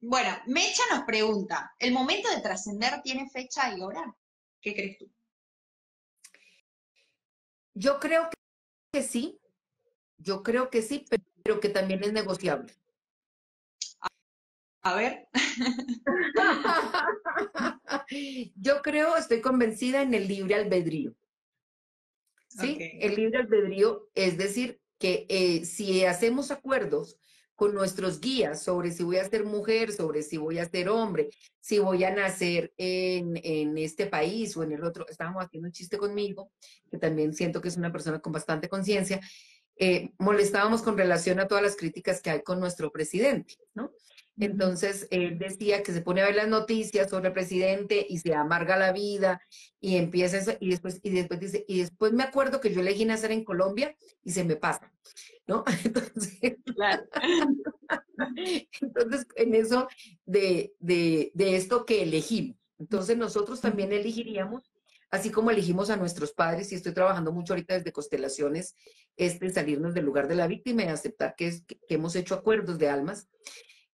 Bueno, Mecha nos pregunta, ¿el momento de trascender tiene fecha y hora? ¿Qué crees tú? Yo creo que sí, yo creo que sí, pero que también es negociable. A ver. [laughs] Yo creo, estoy convencida en el libre albedrío. ¿Sí? El libre albedrío es decir que eh, si hacemos acuerdos con nuestros guías sobre si voy a ser mujer, sobre si voy a ser hombre, si voy a nacer en, en, este país o en el otro. Estábamos haciendo un chiste conmigo, que también siento que es una persona con bastante conciencia. Eh, molestábamos con relación a todas las críticas que hay con nuestro presidente, ¿no? Entonces, él decía que se pone a ver las noticias sobre el presidente y se amarga la vida y empieza eso, y después, y después dice, y después me acuerdo que yo elegí nacer en Colombia y se me pasa, ¿no? [laughs] Entonces, [laughs] entonces en eso de, de, de esto que elegimos. Entonces, nosotros también elegiríamos así como elegimos a nuestros padres, y estoy trabajando mucho ahorita desde constelaciones, este salirnos del lugar de la víctima y aceptar que, que hemos hecho acuerdos de almas,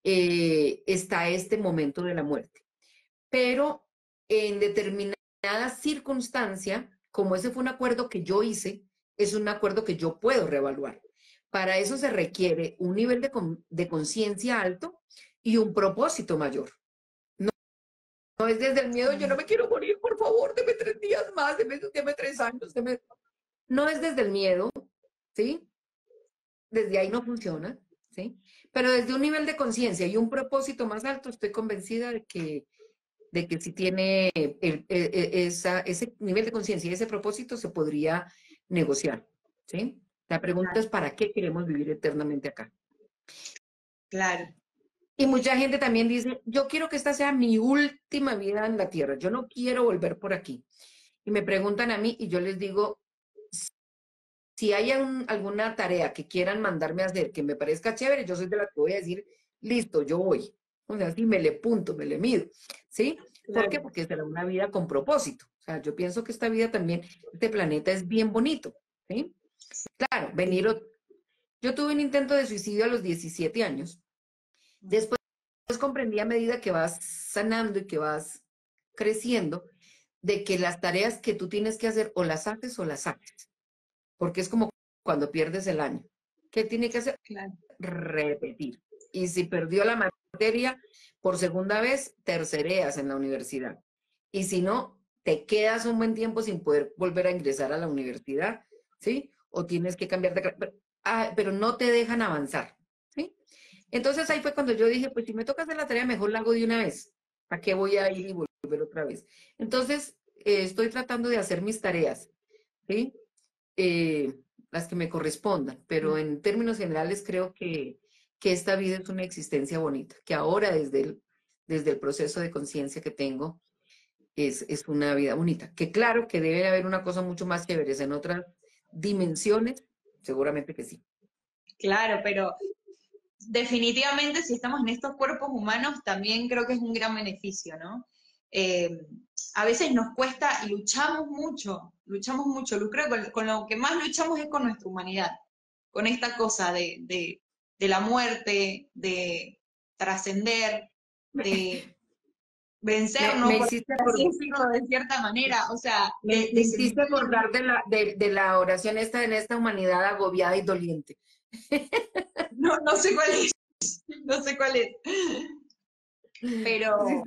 eh, está este momento de la muerte. Pero en determinada circunstancia, como ese fue un acuerdo que yo hice, es un acuerdo que yo puedo reevaluar. Para eso se requiere un nivel de, conciencia alto y un propósito mayor. No, no, es desde el miedo, yo no me quiero morir, por favor, deme tres días más, deme, deme tres años. No es desde el miedo, ¿sí? Desde ahí no funciona, ¿sí? Pero desde un nivel de conciencia y un propósito más alto, estoy convencida de que, de que si tiene e, e, esa, ese nivel de conciencia y ese propósito, se podría negociar. ¿sí? La pregunta es, ¿para qué queremos vivir eternamente acá? Claro. Y mucha gente también dice, yo quiero que esta sea mi última vida en la tierra, yo no quiero volver por aquí. Y me preguntan a mí y yo les digo, si hay alguna tarea que quieran mandarme a hacer que me parezca chévere, yo soy de la que voy a decir, listo, yo voy. O sea, así me le punto, me le mido. ¿Sí? ¿Por qué? Porque será una vida con propósito. O sea, yo pienso que esta vida también, este planeta es bien bonito. ¿Sí? Claro, venir. Yo tuve un intento de suicidio a los 17 años. Después comprendí a medida que vas sanando y que vas creciendo, de que las tareas que tú tienes que hacer o las haces o las haces porque es como cuando pierdes el año. ¿Qué tiene que hacer? Repetir. Y si perdió la materia por segunda vez, tercereas en la universidad. Y si no, te quedas un buen tiempo sin poder volver a ingresar a la universidad, ¿sí? O tienes que cambiar de... Pero, ah, pero no te dejan avanzar, ¿sí? Entonces ahí fue cuando yo dije, pues si me toca hacer la tarea, mejor la hago de una vez. ¿Para qué voy a ir y volver otra vez? Entonces, eh, estoy tratando de hacer mis tareas, ¿sí? Eh, las que me correspondan, pero en términos generales creo que, que esta vida es una existencia bonita, que ahora desde el, desde el proceso de conciencia que tengo, es, es, una vida bonita. Que claro que debe haber una cosa mucho más chévere en otras dimensiones, seguramente que sí. Claro, pero definitivamente si estamos en estos cuerpos humanos también creo que es un gran beneficio, ¿no? Eh, a veces nos cuesta y luchamos mucho, luchamos mucho. Creo que con, lo que más luchamos es con nuestra humanidad, con esta cosa de, de, la muerte, de trascender, de vencernos, me, de cierta manera. O sea, me, hiciste acordar de la, de, la oración esta en esta humanidad agobiada y doliente. [laughs] No, no sé cuál es, no sé cuál es. Pero, [laughs]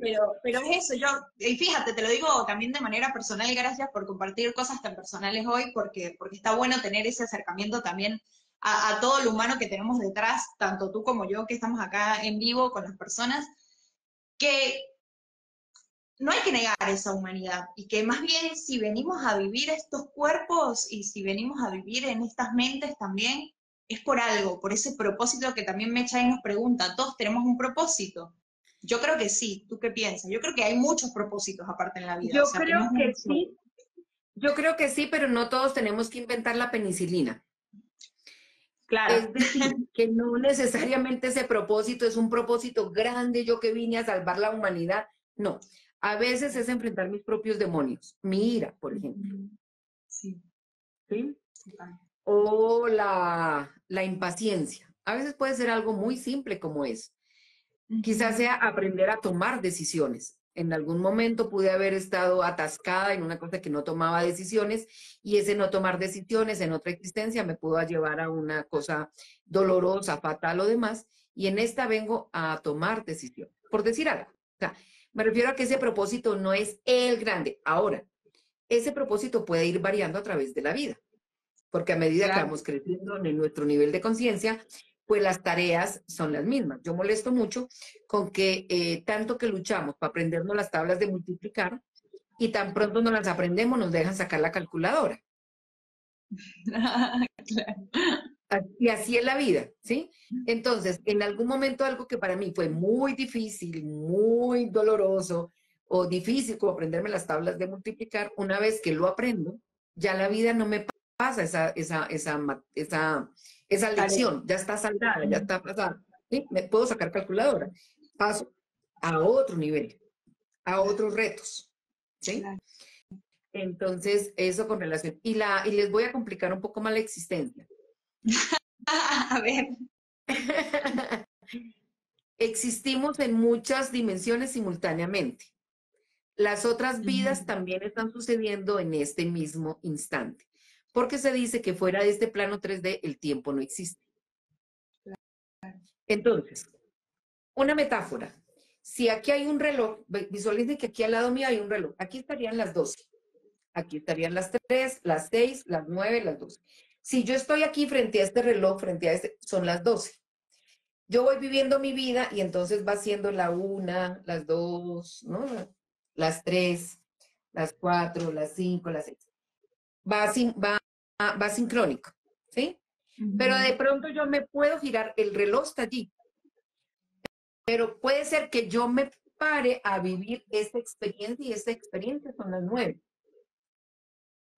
pero, pero es eso, yo, y fíjate, te lo digo también de manera personal, gracias por compartir cosas tan personales hoy, porque, porque está bueno tener ese acercamiento también a, todo lo humano que tenemos detrás, tanto tú como yo que estamos acá en vivo con las personas, que no hay que negar esa humanidad y que más bien si venimos a vivir estos cuerpos y si venimos a vivir en estas mentes también, es por algo, por ese propósito que también Mecha y nos pregunta, ¿todos tenemos un propósito? Yo creo que sí, ¿tú qué piensas? Yo creo que hay muchos propósitos aparte en la vida. Yo creo que sí, yo creo que sí, pero no todos tenemos que inventar la penicilina. Claro. Es decir, que no necesariamente ese propósito es un propósito grande, yo que vine a salvar la humanidad. No, a veces es enfrentar mis propios demonios, mi ira, por ejemplo. Sí. ¿Sí? O la, la impaciencia. A veces puede ser algo muy simple como es. Quizás sea aprender a tomar decisiones. En algún momento pude haber estado atascada en una cosa que no tomaba decisiones y ese no tomar decisiones en otra existencia me pudo llevar a una cosa dolorosa, fatal o demás. Y en esta vengo a tomar decisiones. Por decir algo. O sea, me refiero a que ese propósito no es el grande. Ahora, ese propósito puede ir variando a través de la vida, porque a medida que vamos creciendo en nuestro nivel de conciencia, pues las tareas son las mismas. Yo molesto mucho con que eh, tanto que luchamos para aprendernos las tablas de multiplicar y tan pronto no las aprendemos nos dejan sacar la calculadora. [laughs] Y así es la vida, ¿sí? Entonces, en algún momento algo que para mí fue muy difícil, muy doloroso o difícil como aprenderme las tablas de multiplicar, una vez que lo aprendo, ya la vida no me pasa esa, esa, esa, esa, esa lección, ya está saldada, ya está pasada, ¿sí? Me puedo sacar calculadora, paso a otro nivel, a otros retos, ¿sí? Entonces, eso con relación. Y, la, y les voy a complicar un poco más la existencia. [laughs] a ver. [laughs] Existimos en muchas dimensiones simultáneamente. Las otras vidas también están sucediendo en este mismo instante, porque se dice que fuera de este plano 3D el tiempo no existe. Entonces, una metáfora. Si aquí hay un reloj, visualicen que aquí al lado mío hay un reloj. Aquí estarían las 12. Aquí estarían las 3, las 6, las 9, las 12. Si yo estoy aquí frente a este reloj, frente a este, son las 12. Yo voy viviendo mi vida y entonces va siendo la una, las dos, ¿no? Las tres, las cuatro, las cinco, las seis. Va, va, va sincrónico, ¿sí? Pero de pronto yo me puedo girar, el reloj está allí. Pero puede ser que yo me pare a vivir esta experiencia y esta experiencia son las nueve.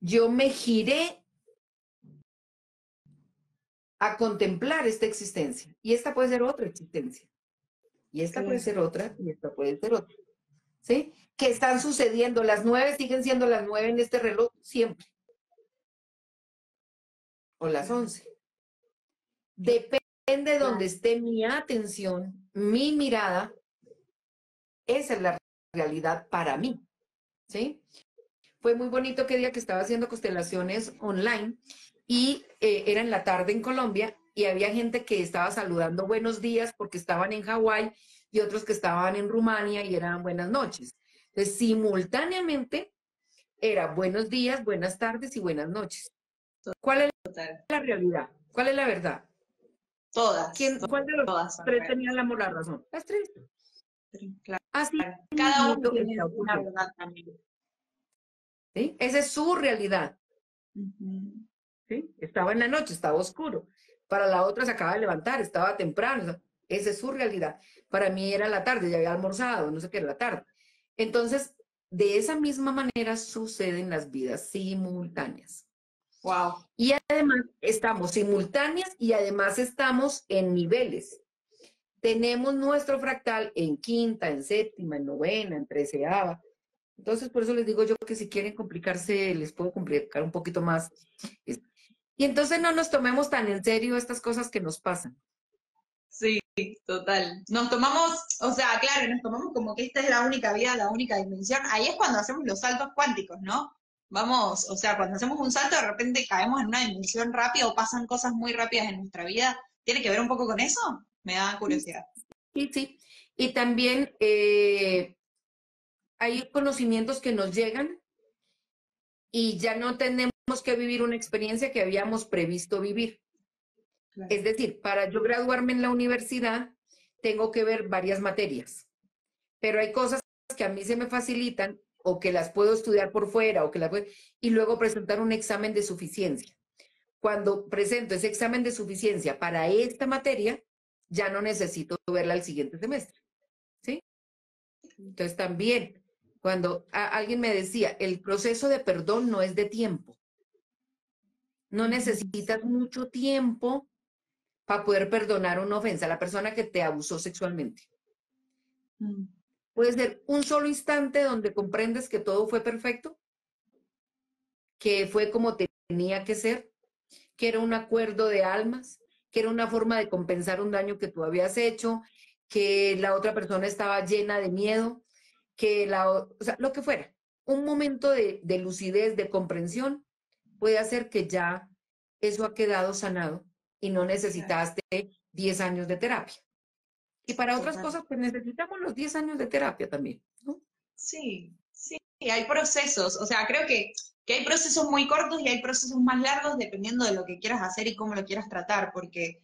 Yo me giré a contemplar esta existencia. Y esta puede ser otra existencia. Y esta puede ser otra, y esta puede ser otra. ¿Sí? Que están sucediendo. Las nueve siguen siendo las nueve en este reloj siempre. O las once. Depende de donde esté mi atención, mi mirada. Esa es la realidad para mí. ¿Sí? Fue muy bonito que día que estaba haciendo constelaciones online y eh, era en la tarde en Colombia y había gente que estaba saludando buenos días porque estaban en Hawái y otros que estaban en Rumania y eran buenas noches. Entonces, simultáneamente era buenos días, buenas tardes y buenas noches. ¿Cuál es la realidad? ¿Cuál es la verdad? Todas. ¿Quién, ¿Cuál de los tres tenía la, moral razón? Las tres. Así. Cada uno tiene una verdad también. ¿Sí? Esa es su realidad. Estaba en la noche, estaba oscuro. Para la otra se acaba de levantar, estaba temprano. Esa es su realidad. Para mí era la tarde, ya había almorzado, no sé qué era la tarde. Entonces, de esa misma manera suceden las vidas simultáneas. Wow. Y además estamos simultáneas y además estamos en niveles. Tenemos nuestro fractal en quinta, en séptima, en novena, en treceava. Entonces, por eso les digo yo que si quieren complicarse, les puedo complicar un poquito más y entonces no nos tomemos tan en serio estas cosas que nos pasan. Sí, total. Nos tomamos, o sea, claro, nos tomamos como que esta es la única vida, la única dimensión. Ahí es cuando hacemos los saltos cuánticos, ¿no? Vamos, o sea, cuando hacemos un salto de repente caemos en una dimensión rápida o pasan cosas muy rápidas en nuestra vida. ¿Tiene que ver un poco con eso? Me da curiosidad. Sí, sí. Y también eh, hay conocimientos que nos llegan y ya no tenemos que vivir una experiencia que habíamos previsto vivir. Es decir, para yo graduarme en la universidad, tengo que ver varias materias, pero hay cosas que a mí se me facilitan o que las puedo estudiar por fuera o que las puedo, y luego presentar un examen de suficiencia. Cuando presento ese examen de suficiencia para esta materia, ya no necesito verla el siguiente semestre. ¿Sí? Entonces también, cuando alguien me decía, el proceso de perdón no es de tiempo. No necesitas mucho tiempo para poder perdonar una ofensa a la persona que te abusó sexualmente. Mm. Puede ser un solo instante donde comprendes que todo fue perfecto, que fue como tenía que ser, que era un acuerdo de almas, que era una forma de compensar un daño que tú habías hecho, que la otra persona estaba llena de miedo, que la, o sea, lo que fuera. Un momento de, de lucidez, de comprensión, puede hacer que ya eso ha quedado sanado y no necesitaste 10 años de terapia. Y para otras cosas, pues necesitamos los 10 años de terapia también, ¿no? Sí, sí, hay procesos. O sea, creo que, que hay procesos muy cortos y hay procesos más largos dependiendo de lo que quieras hacer y cómo lo quieras tratar, porque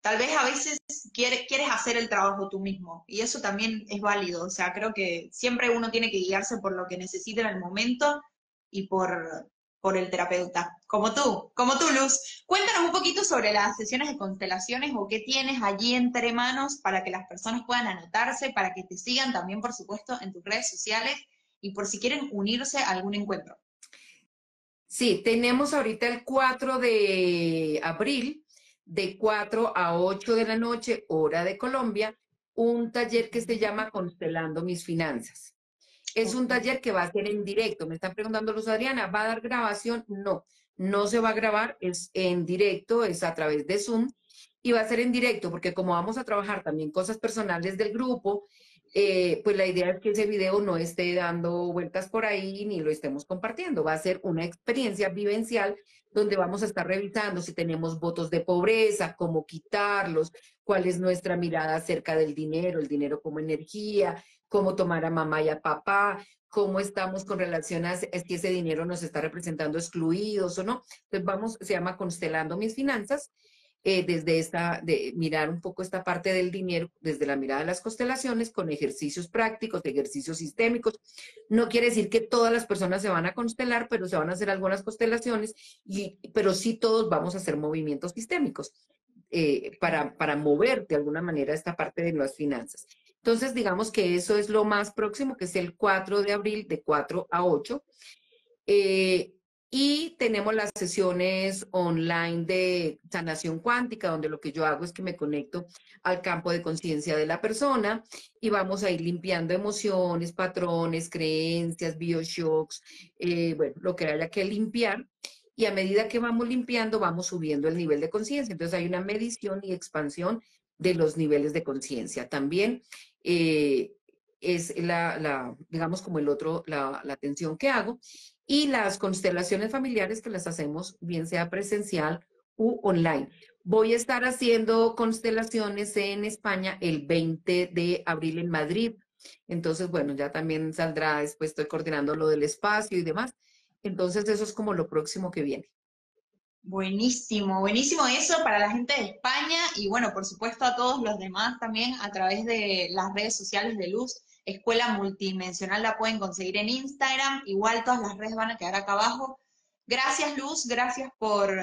tal vez a veces quieres, quieres hacer el trabajo tú mismo y eso también es válido. O sea, creo que siempre uno tiene que guiarse por lo que necesita en el momento y por, por el terapeuta, como tú, como tú, Luz. Cuéntanos un poquito sobre las sesiones de constelaciones o qué tienes allí entre manos para que las personas puedan anotarse, para que te sigan también, por supuesto, en tus redes sociales y por si quieren unirse a algún encuentro. Sí, tenemos ahorita el 4 de abril, de 4 a 8 de la noche, hora de Colombia, un taller que se llama Constelando mis finanzas. Es un taller que va a ser en directo. Me están preguntando Luz Adriana, ¿va a dar grabación? No, no se va a grabar, es en directo, es a través de Zoom y va a ser en directo porque como vamos a trabajar también cosas personales del grupo, eh, pues la idea es que ese video no esté dando vueltas por ahí ni lo estemos compartiendo. Va a ser una experiencia vivencial donde vamos a estar revisando si tenemos votos de pobreza, cómo quitarlos, cuál es nuestra mirada acerca del dinero, el dinero como energía, cómo tomar a mamá y a papá, cómo estamos con relación a si ese dinero nos está representando excluidos o no. Entonces vamos, se llama Constelando mis finanzas, eh, desde esta, de mirar un poco esta parte del dinero, desde la mirada de las constelaciones, con ejercicios prácticos, ejercicios sistémicos. No quiere decir que todas las personas se van a constelar, pero se van a hacer algunas constelaciones, y, pero sí todos vamos a hacer movimientos sistémicos. Eh, para, para mover de alguna manera esta parte de las finanzas. Entonces, digamos que eso es lo más próximo, que es el 4 de abril de 4 a 8. Eh, y tenemos las sesiones online de sanación cuántica, donde lo que yo hago es que me conecto al campo de conciencia de la persona y vamos a ir limpiando emociones, patrones, creencias, bioshocks, eh, bueno, lo que haya que limpiar. Y a medida que vamos limpiando, vamos subiendo el nivel de conciencia. Entonces hay una medición y expansión de los niveles de conciencia. También eh, es la, digamos, como el otro, la, la atención que hago. Y las constelaciones familiares que las hacemos, bien sea presencial u online. Voy a estar haciendo constelaciones en España el 20 de abril en Madrid. Entonces, bueno, ya también saldrá, después estoy coordinando lo del espacio y demás. Entonces, eso es como lo próximo que viene. Buenísimo, buenísimo eso para la gente de España y bueno, por supuesto a todos los demás también a través de las redes sociales de Luz. Escuela Multidimensional la pueden conseguir en Instagram, igual todas las redes van a quedar acá abajo. Gracias Luz, gracias por,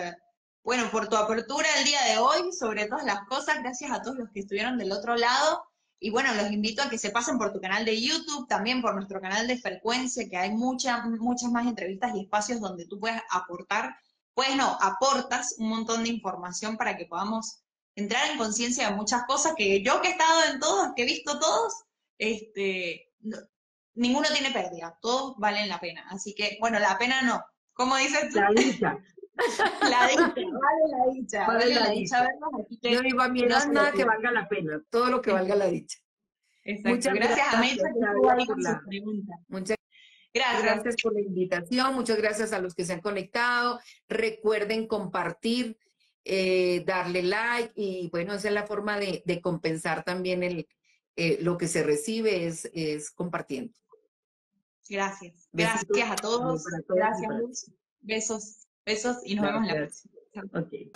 bueno, por tu apertura el día de hoy sobre todas las cosas, gracias a todos los que estuvieron del otro lado. Y bueno, los invito a que se pasen por tu canal de YouTube, también por nuestro canal de frecuencia, que hay muchas, muchas más entrevistas y espacios donde tú puedes aportar pues no, aportas un montón de información para que podamos entrar en conciencia de muchas cosas que yo que he estado en todos, que he visto todos, este, ninguno tiene pérdida, todos valen la pena. Así que, bueno, la pena no. ¿Cómo dices tú? La dicha. [laughs] la dicha, vale la dicha. Vale, la, dicha. Yo digo, a mi edad nada que valga la pena, todo lo que valga la dicha. Muchas gracias, a Mecha, por la pregunta. Muchas Gracias. Gracias por la invitación, muchas gracias a los que se han conectado. Recuerden compartir, eh, darle like y bueno, esa es la forma de, compensar también el, eh, lo que se recibe es, compartiendo. Gracias. Gracias a todos. Gracias, Luz. Besos, besos y nos vemos en la próxima. Okay.